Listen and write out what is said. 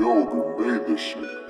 Yo, we made this shit.